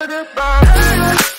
Goodbye.